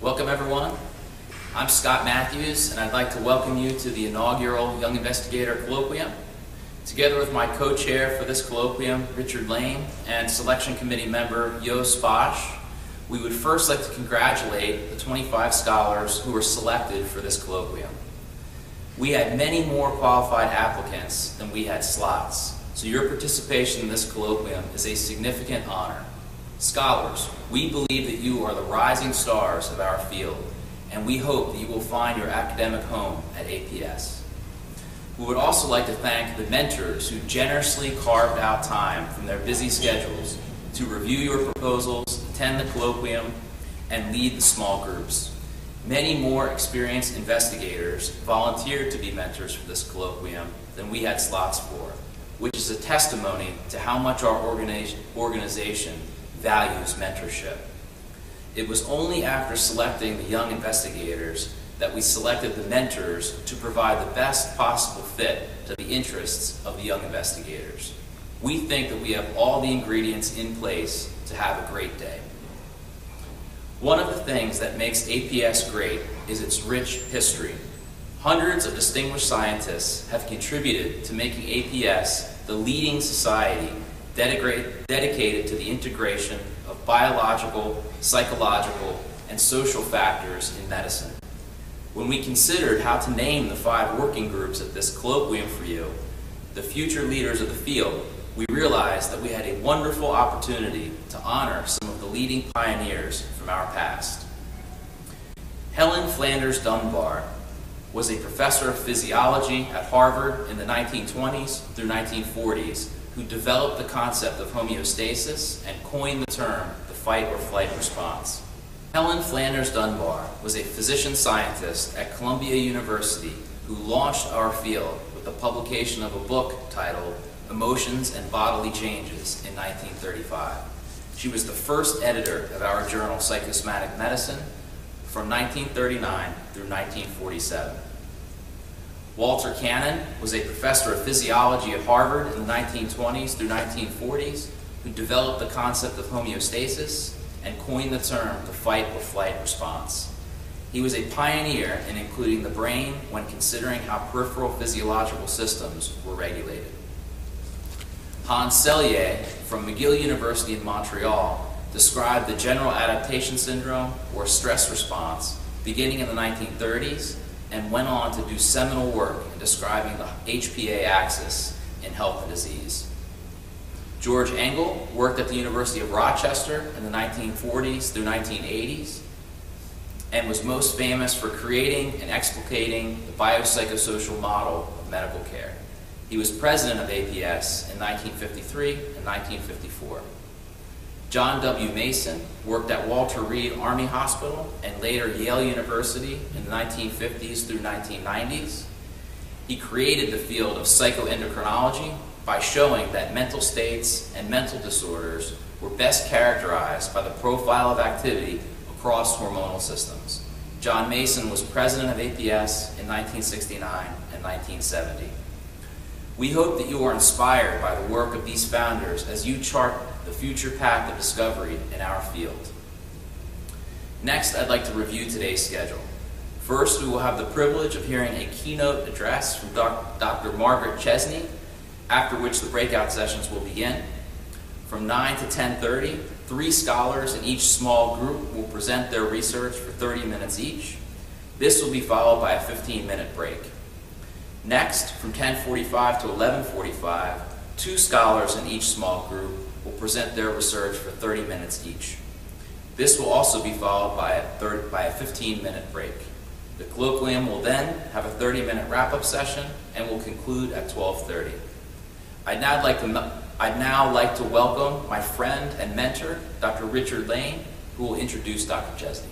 Welcome everyone. I'm Scott Matthews and I'd like to welcome you to the inaugural Young Investigator Colloquium. Together with my co-chair for this colloquium, Richard Lane, and selection committee member Yo Sposh, we would first like to congratulate the 25 scholars who were selected for this colloquium. We had many more qualified applicants than we had slots, so your participation in this colloquium is a significant honor. Scholars, we believe that you are the rising stars of our field, and we hope that you will find your academic home at APS. We would also like to thank the mentors who generously carved out time from their busy schedules to review your proposals, attend the colloquium, and lead the small groups. Many more experienced investigators volunteered to be mentors for this colloquium than we had slots for, which is a testimony to how much our organization values mentorship. It was only after selecting the young investigators that we selected the mentors to provide the best possible fit to the interests of the young investigators. We think that we have all the ingredients in place to have a great day. One of the things that makes APS great is its rich history. Hundreds of distinguished scientists have contributed to making APS the leading society dedicated to the integration of biological, psychological, and social factors in medicine. When we considered how to name the five working groups at this colloquium for you, the future leaders of the field, we realized that we had a wonderful opportunity to honor some of the leading pioneers from our past. Helen Flanders Dunbar was a professor of physiology at Harvard in the 1920s through 1940s who developed the concept of homeostasis and coined the term the fight or flight response. Helen Flanders Dunbar was a physician scientist at Columbia University who launched our field with the publication of a book titled Emotions and Bodily Changes in 1935. She was the first editor of our journal Psychosomatic Medicine from 1939 through 1947. Walter Cannon was a professor of physiology at Harvard in the 1920s through 1940s who developed the concept of homeostasis and coined the term the fight or flight response. He was a pioneer in including the brain when considering how peripheral physiological systems were regulated. Hans Selye from McGill University in Montreal described the general adaptation syndrome or stress response beginning in the 1930s and went on to do seminal work in describing the HPA axis in health and disease. George Engel worked at the University of Rochester in the 1940s through 1980s and was most famous for creating and explicating the biopsychosocial model of medical care. He was president of APS in 1953 and 1954. John W. Mason worked at Walter Reed Army Hospital and later Yale University in the 1950s through 1990s. He created the field of psychoendocrinology by showing that mental states and mental disorders were best characterized by the profile of activity across hormonal systems. John Mason was president of APS in 1969 and 1970. We hope that you are inspired by the work of these founders as you chart the future path of discovery in our field. Next, I'd like to review today's schedule. First, we will have the privilege of hearing a keynote address from Dr. Margaret Chesney, after which the breakout sessions will begin. From 9 to 10.30, three scholars in each small group will present their research for 30 minutes each. This will be followed by a 15-minute break. Next, from 10.45 to 11.45, two scholars in each small group will present their research for 30 minutes each. This will also be followed by a, third, by a 15-minute break. The colloquium will then have a 30-minute wrap-up session and will conclude at 12.30. I'd now, like to, I'd now like to welcome my friend and mentor, Dr. Richard Lane, who will introduce Dr. Chesney.